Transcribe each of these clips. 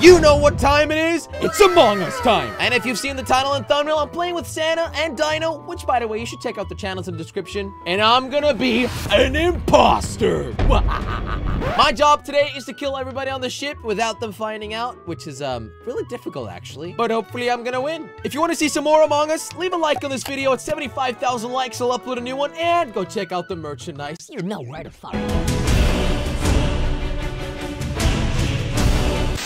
You know what time it is? It's Among Us time. And if you've seen the title and thumbnail, I'm playing with Sanna and Dino, which by the way, you should check out the channels in the description. And I'm gonna be an imposter. My job today is to kill everybody on the ship without them finding out, which is um really difficult actually. But hopefully I'm gonna win. If you want to see some more Among Us, leave a like on this video. At 75,000 likes, I'll upload a new one. And go check out the merchandise. You're know where to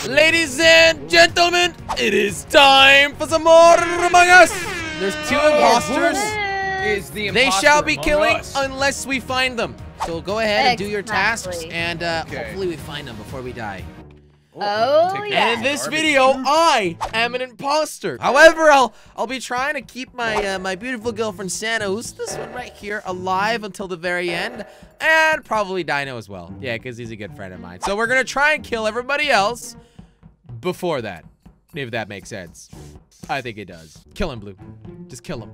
Ladies and gentlemen, it is time for some more Among Us. There's two imposters. Is the They shall be killing us. unless we find them. So go ahead and do your tasks, and uh, Okay. hopefully we find them before we die. Oh, take yeah. And in this video, I am an imposter. However, I'll I'll be trying to keep my uh, my beautiful girlfriend Sanna, who's this one right here, alive until the very end, and probably Dino as well. Yeah, because he's a good friend of mine. So we're gonna try and kill everybody else before that, if that makes sense. I think it does. Kill him, Blue. Just kill him.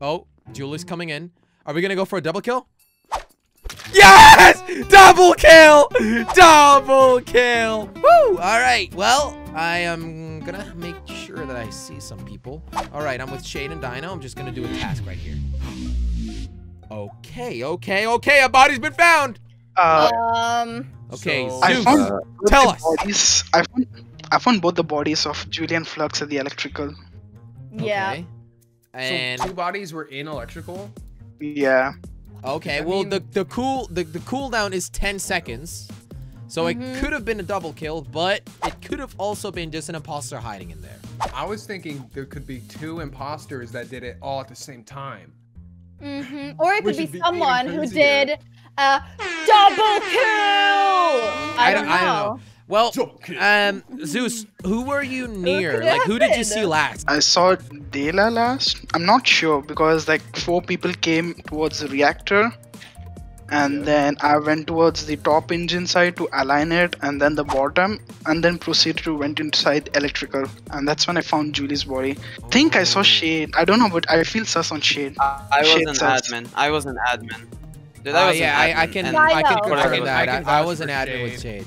Oh, Julie's coming in. Are we gonna go for a double kill? Yes! Double kill! Double kill! Woo! All right. Well, I am gonna make sure that I see some people. All right, I'm with Shade and Dino. I'm just gonna do a task right here. Okay, okay, okay. A body's been found. Uh, Um, Okay, So- I Zeus. found both tell us. Bodies, I found, I found both the bodies of Julian Flux at the electrical. yeah. Okay. And so two bodies were in electrical. Yeah. okay, I well mean- the the cool the the cooldown is 10 seconds. So Mhm. it could have been a double kill, but it could have also been just an imposter hiding in there. I was thinking there could be two imposters that did it all at the same time. Mm-hmm. Or it could be be someone who did a double kill. I, don't, know. I don't know. Well, um, Zeus, who were you near? Like, who did you see last? I saw Dela last. I'm not sure because like four people came towards the reactor. And Yeah. then I went towards the top engine side to align it, and then the bottom, and then proceeded to went inside electrical, and that's when I found Julie's body. Think I saw Shade. I don't know, but I feel sus on Shade. I was Shit an sucks. admin. I was an admin. Dude, Uh, was yeah, an admin. I, I can, and- I can Dino. confirm I can- that. I I, I was an for admin with Shade.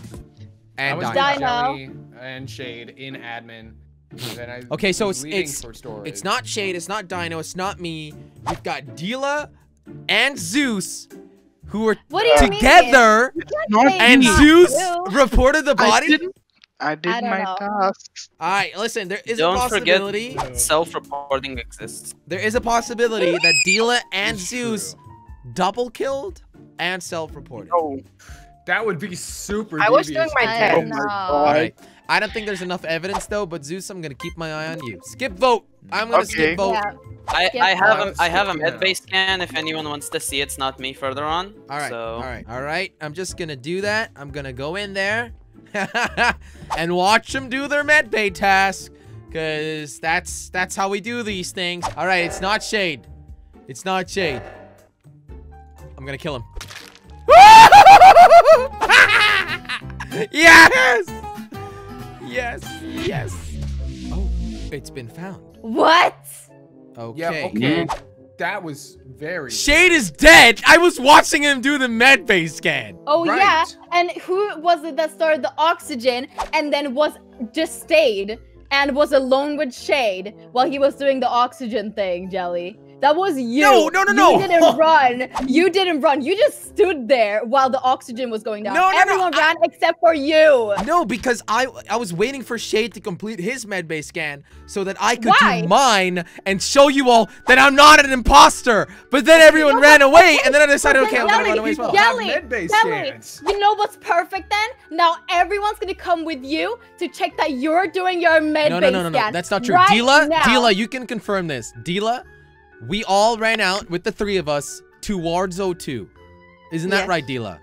Shade. I And was Dino. with Dino. Jelly and Shade in admin. and then I Okay, so it's- it's- for. It's not Shade, it's not Dino, it's not me. We've got Dila and Zeus, who were What do you together, and Zeus you. reported the I body. didn't. I did I my know. tasks. All right, listen, there is Don't a forget- possibility. Self-reporting exists. There is a possibility that Dila and It's Zeus true. double killed and self-reported. Oh, That would be super. I was devious. doing my I test. oh my god. right. I don't think there's enough evidence though, but Zeus, I'm gonna keep my eye on you. Skip vote. I'm gonna Okay. skip vote. Yeah. I, I have vote. a, I have a med now. base scan if anyone wants to see it's not me further on. All right. So All right. All right. I'm just gonna do that. I'm gonna go in there and watch them do their med bay task, cause that's that's how we do these things. All right. It's not shade. It's not shade. I'm gonna kill him. yes. Yes. Yes. Oh, it's been found. What? Okay. Yeah. Okay. That was very. Shade is dead. I was watching him do the med bay scan. Oh Right. yeah. And who was it that started the oxygen and then was just stayed and was alone with Shade while he was doing the oxygen thing, Jelly? That was you. No, no, no, no. You didn't run. You didn't run. You just stood there while the oxygen was going down. No, no, no, Everyone I- ran except for you. No, because I I was waiting for Shade to complete his medbay scan so that I could Why? do mine and show you all that I'm not an imposter. But then everyone No, ran away, and then I decided, okay, I'm then gonna run away as well. people- have Jelly, med-based Jelly, scans. you know what's perfect then? Now everyone's gonna come with you to check that you're doing your med No, no, no, no, no. scan. That's not true. Right Dila, now. Dila, you can confirm this. Dila, we all ran out with the three of us towards O2. Isn't that Yes. right, Dila?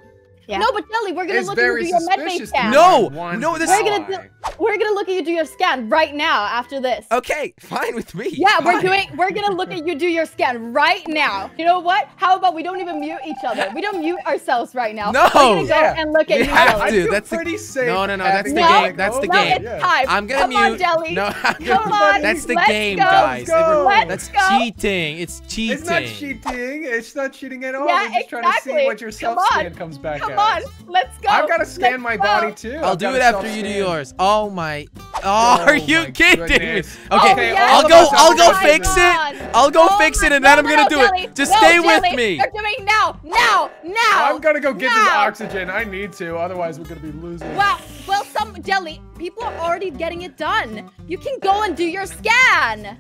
Yeah. No, but Jelly, we're gonna It's look at you very do your med suspicious. scan. No, no, to this- We're gonna die. We're gonna look at you do your scan right now after this. Okay, fine with me. Yeah, we're doing. We're gonna look at you do your scan right now. You know what? How about we don't even mute each other? We don't mute ourselves right now. No. We're gonna go Yeah. and look at We you. have I to. feel That's the- pretty safe. No, no, no, that's the No, game. That's the no, game. it's time. I'm gonna Come mute. on, Jelly. No, Come on. That's the let's game, go. guys. go. Let's That's go. cheating. It's cheating. It's not cheating. It's not cheating at all. Yeah, We're just trying to exactly. see what your Come self on. scan comes back Come Come on, let's go. I've got to scan Let's my go. body too. I'll I've do it after you do self-scan. yours. Oh my. Oh, Oh are you my kidding me? Okay, Okay, yes. I'll go. I'll go to fix do it. it. I'll go Oh fix it, and then I'm gonna no, do Jelly. it. Just No, stay with me. They're doing now, now, now. I'm gonna go get this oxygen. I need to, otherwise we're gonna be losing. Wow. Well, some jelly people are already getting it done. You can go and do your scan.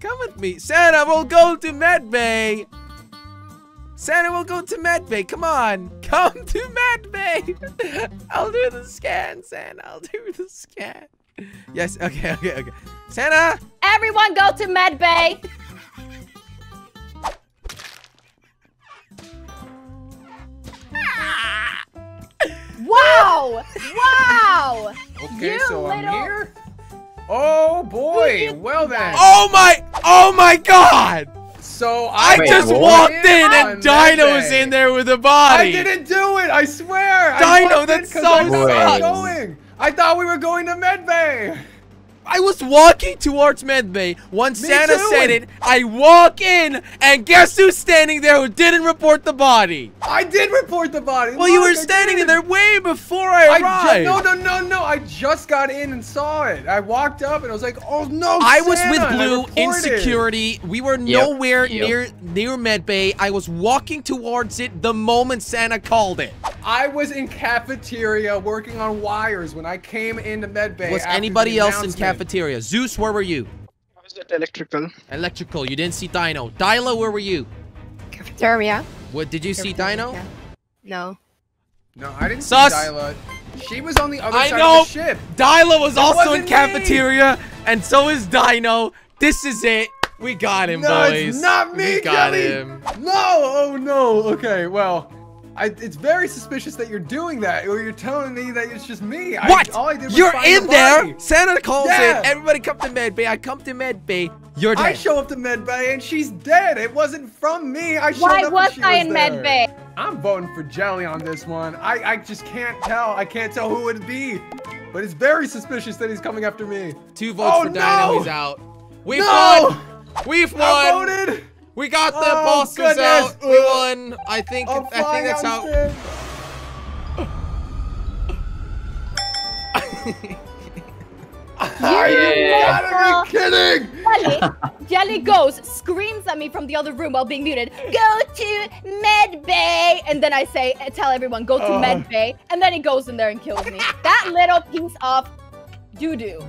Come with me. Sanna We'll go to Medbay. Sanna will go to Medbay. Come on. Come to Medbay. I'll do the scan, Sanna. I'll do the scan. Yes. Okay. Okay. Okay. Sanna. Everyone, go to Med Bay. wow! Wow! Okay, You so I'm little- here. Oh boy. Well then. Oh my. Oh my God. So I I Wait, just walked in and Dino was in there with a body. I didn't do it. I swear. Dino, in that's so I was going. I thought we were going to Medbay. I was walking towards Medbay. Once Me Sanna too, said it, I walk in, and guess who's standing there who didn't report the body? I did report the body. Well, you were I standing did. in there way before I I arrived. ju- no, no, no, no. I just got in and saw it. I walked up and I was like, oh no. I was with Blue in security. We were nowhere yep. near near Medbay. I was walking towards it the moment Sanna called it. I was in cafeteria working on wires when I came into Medbay. was anybody else in cafeteria? Zeus, where were you? I was at electrical. Electrical. You didn't see Dino. Dyla, where were you? Cafeteria. What did you see Dino? Yeah. No. No, I didn't Sus. see Dyla. She was on the other I side know. of the ship. Dyla was also in wasn't me. cafeteria, and so is Dino. This is it. We got him, no, boys. it's not me, We got Jelly. him. No, oh no. Okay, well, I, it's very suspicious that you're doing that, or you're telling me that it's just me. I- What? all I did was You're find in the there. Sanna calls Yeah. in. Everybody come to Med Bay. I come to Med Bay. You're dead. I show up to Medbay and she's dead. It wasn't from me. I showed Why up was and she I was in there. Med Bay? I'm voting for Jelly on this one. I, I just can't tell. I can't tell who it'd be. But it's very suspicious that he's coming after me. Two votes Oh, for Dino. He's out. We've No! won. We've won. I voted. We got the Oh, imposters goodness. out. We won. I think. I'm I think that's on how. Are you Yeah. gotta be kidding? Jelly, Jelly goes, screams at me from the other room while being muted. Go to Med Bay, and then I say, tell everyone, go to oh. Ugh. Med Bay, and then he goes in there and kills me. that little piece of doo doo.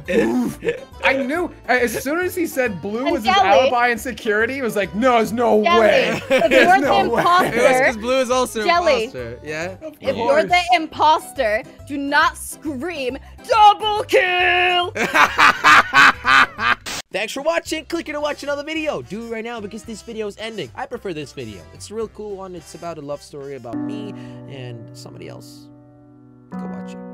I knew as soon as he said blue And was his Jelly- alibi and security, It was like, no, there's no Jelly, way. if There's you're no the way. imposter- It was because Blue is also an Jelly. imposter. Yeah. If Of you're the imposter, do not scream double kill. Thanks for watching. Click here to watch another video. Do it right now because this video is ending. I prefer this video. It's a real cool one. It's about a love story about me and somebody else. Go watch it.